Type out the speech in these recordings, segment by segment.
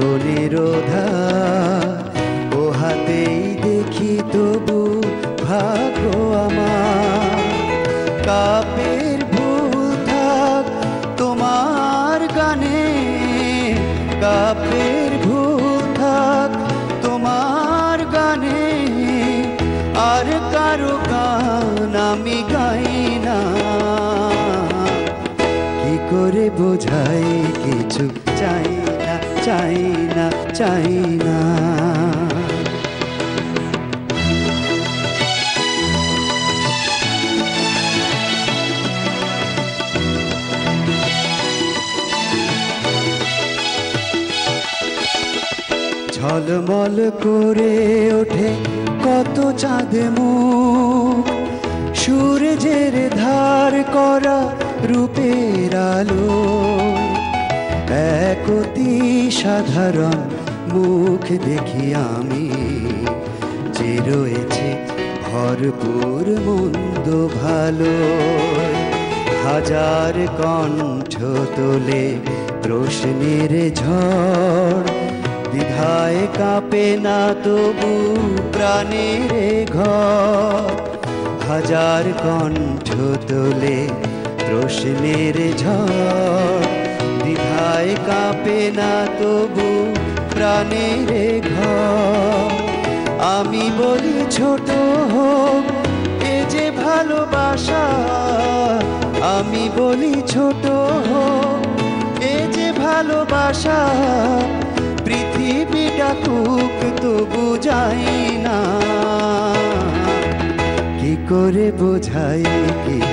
গগনের ও হাতেই দেখি তবু ভাগ্য আমার। কাপের ভুল থাক তোমার গানে কাপের ভুল থাক তোমার গানে আর কারও গান আমি গাই না। কি করে বোঝাই কিছু? চাই না চাই না ঝলমল করে ওঠে কত চাঁদ মুখ। সূর্যের ধার করা রূপের আলো। এক অতি সাধারণ মুখ দেখি আমি, যে রয়েছে ভরপুর মন্দ ভালো। হাজার কণ্ঠ তোলে প্রশ্নের ঝড়, দ্বিধায় কাঁপে না তবু প্রাণের ঘর। হাজার কণ্ঠ তোলে প্রশ্নের ঝড় দ্বিধায় কাঁপে না তবু প্রাণের ঘর আমি বলি, ছোট হোক, এ যে ভালোবাসা। আমি বলি, ছোট হোক, এ যে ভালোবাসা। পৃথিবীটা কুক তবু যাই না। কি করে বোঝাই কিছু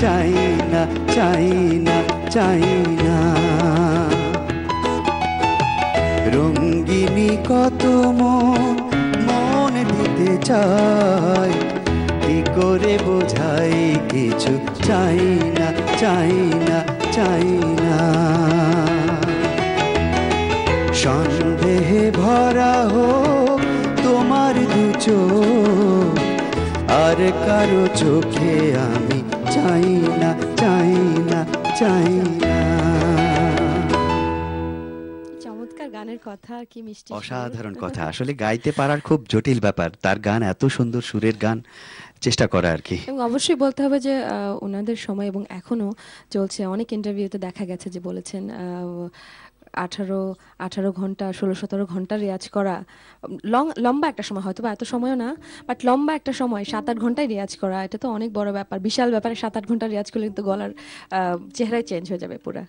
চাই না চাই না রঙ্গিনী কত মন মন দিতে চাই কি করে বোঝাই কিছু? চাই না চাই না চাই না সন্দেহে ভরা হোক তোমার দু চোখ, আর কারও চোখে আমি চাই না চাই না চাই না চমৎকার গানের কথা আর কি মিষ্টি অসাধারণ কথা। আসলে গাইতে পারার খুব জটিল ব্যাপার। তার গান এত সুন্দর সুরের গান চেষ্টা করা আর কি। এবং অবশ্যই বলতে হবে যে ওনাদের সময় এবং এখনও চলছে। অনেক ইন্টারভিউতে দেখা গেছে যে বলেছেন আঠারো আঠারো ঘণ্টা ষোলো সতেরো ঘণ্টা রেয়াজ করা লং লম্বা একটা সময় হয়তো বা এত সময়ও না বাট লম্বা একটা সময় সাত আট ঘন্টায় রেয়াজ করা এটা তো অনেক বড় ব্যাপার বিশাল ব্যাপার সাত আট ঘণ্টা রেয়াজ করলে কিন্তু গলার আহ, চেহারাই চেঞ্জ হয়ে যাবে পুরা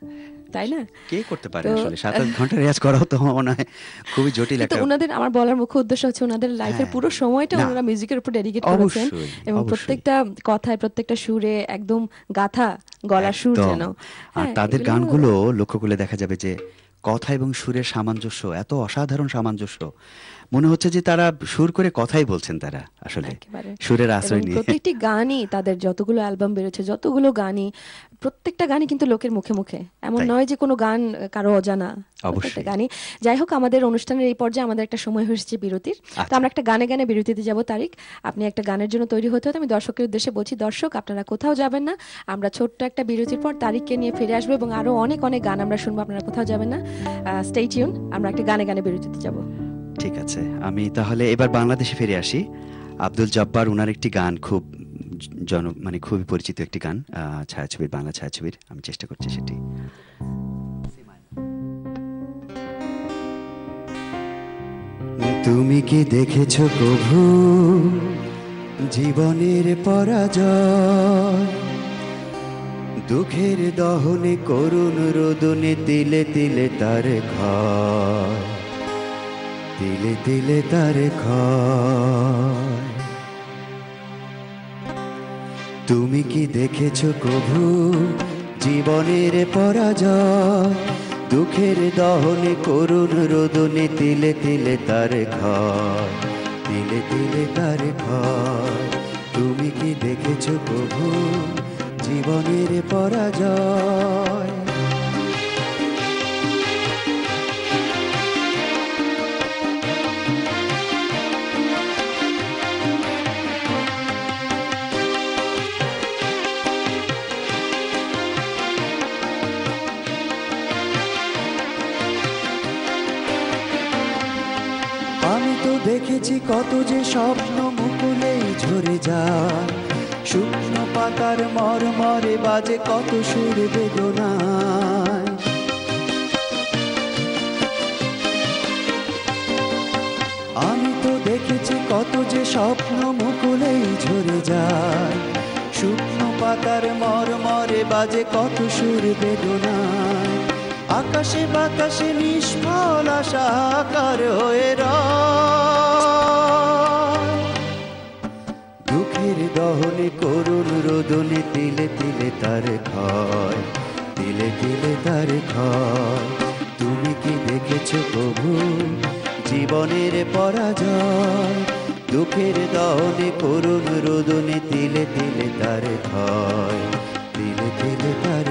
তাই না? কে করতে পারে আসলে? সাত আট ঘণ্টা রেয়াজ করাও তো মনে হয় খুবই জটিল একটা ওনাদের আমার বলার মুখ্য উদ্দেশ্য হচ্ছে ওনাদের লাইফের হ্যাঁ। পুরো সময়টা। ওনারা মিউজিকের উপর ডেডিকেট করেছেন এবং প্রত্যেকটা কথায় প্রত্যেকটা সুরে একদম গাথা গলার সুর যেন। আর হ্যাঁ, তাদের গানগুলো লক্ষ্য করলে দেখা যাবে যে কথা এবং সুরের সামঞ্জস্য এত অসাধারণ সামঞ্জস্য। মনে হচ্ছে যে তারা সুর করে কথাই বলছেন তারা আসলে। সুরের আশ্রয় নিয়ে। প্রত্যেকটি গানই তাদের যতগুলো অ্যালবাম বেরোচ্ছে যতগুলো গানই প্রত্যেকটা গানই কিন্তু লোকের মুখে মুখে। এমন নয় যে কোনো গান কারও অজানা অবশ্যই। গানই। যাই হোক আমাদের অনুষ্ঠানের এই পর্যায়ে আমাদের একটা সময় হয়েছে বিরতির। তো আচ্ছা। আমরা একটা গানে গানে বিরতিতে যাব তারিখ আপনি একটা গানের জন্য তৈরি হতে হতে আমি দর্শকের উদ্দেশ্যে বলছি দর্শক আপনারা কোথাও যাবেন না। আমরা ছোট্ট একটা বিরতির পর তারিখকে নিয়ে ফিরে আসব এবং আরও অনেক অনেক গান আমরা শুনব আপনারা কোথাও যাবেন না। স্টেই টিউন আমরা একটা গানে গানে বিরতিতে যাব। ঠিক আছে, আমি তাহলে এবার বাংলাদেশে ফিরে আসি। আব্দুল জব্বার ওনার একটি গান খুব জন মানে খুবই পরিচিত একটি গান ছায়াছবির, বাংলা ছায়াছবির, আমি চেষ্টা করছি সেটি। তুমি কি দেখেছ প্রভু জীবনের পরাজয়? দুঃখের দহনে করুণ রোদনে তিলে তিলে তার ঘর। তিলে তিলে তার তুমি কি দেখেছ কভু জীবনের পরাজয়? দুঃখের দহনে করুণ রোদনে তিলে তিলে তার ঘর তিলে তিলে তার ঘর তুমি কি দেখেছ কভু জীবনের পরাজয়? দেখেছি কত যে স্বপ্ন মুকুলেই ঝরে যায়। শুকনো পাতার মরমরে বাজে কত সুর বেদনায়। আমি তো দেখেছি কত যে স্বপ্ন মুকুলেই ঝরে যায়। শুকনো পাতার মরমরে বাজে কত সুর বেদনায়। আকাশে বাতাসে নিষ্ফল আশা, আকার হয়ে দুঃখের দহনে করুণ রোদনে তিলে তিলে তার ক্ষয়, তিলে তিলে তার ক্ষয়। তুমি কি দেখেছ প্রভু জীবনের পরাজয়? দুঃখের দহনে করুণ রোদনে তিলে তিলে তার ক্ষয়, তিলে তিলে তার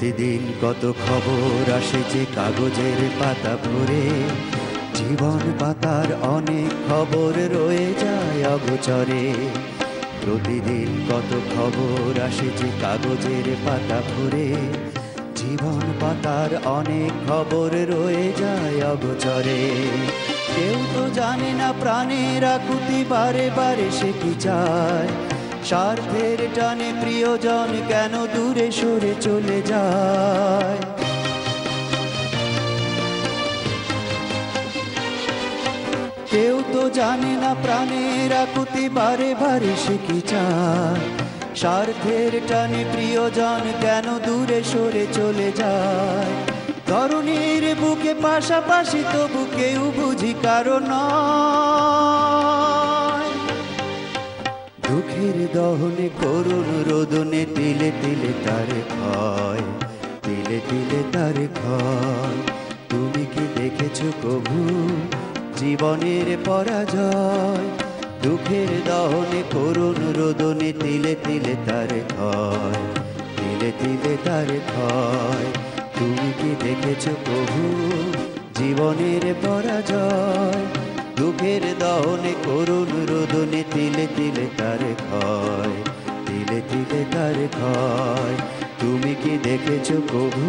প্রতিদিন কত খবর আসে যে কাগজের পাতা ভরে। জীবন পাতার অনেক খবর রয়ে যায় অগোচরে। প্রতিদিন কত খবর আসে যে কাগজের পাতা ভরে। জীবন পাতার অনেক খবর রয়ে যায় অগোচরে। কেউ তো জানে না প্রাণের আকুতি বারে বারে সে কি চায়। স্বার্থের টানে প্রিয়জন কেন দূরে সরে চলে যায়? কেউ তো জানে না প্রাণের আকুতি বারে বারে কি চায়? স্বার্থের টানে প্রিয়জন কেন দূরে সরে চলে যায়? তরুণীর বুকে পাশাপাশি তবু কেউ বুঝি কারণ দুঃখের দহনে করুণ রোদনে তিলে তিলে তার ক্ষয়, তিলে তিলে তার ক্ষয়। তুমি কি দেখেছ প্রভু জীবনের পরাজয়? দুঃখের দহনে করুণ রোদনে তিলে তিলে তার ক্ষয়, তিলে তিলে তার ক্ষয়। তুমি কি দেখেছ প্রভু জীবনের পরাজয়? দুঃখের দহনে করুণ রোদনে তিলে তিলে তার ক্ষয়, তিলে তিলে তার ক্ষয়। তুমি কি দেখেছ প্রভু?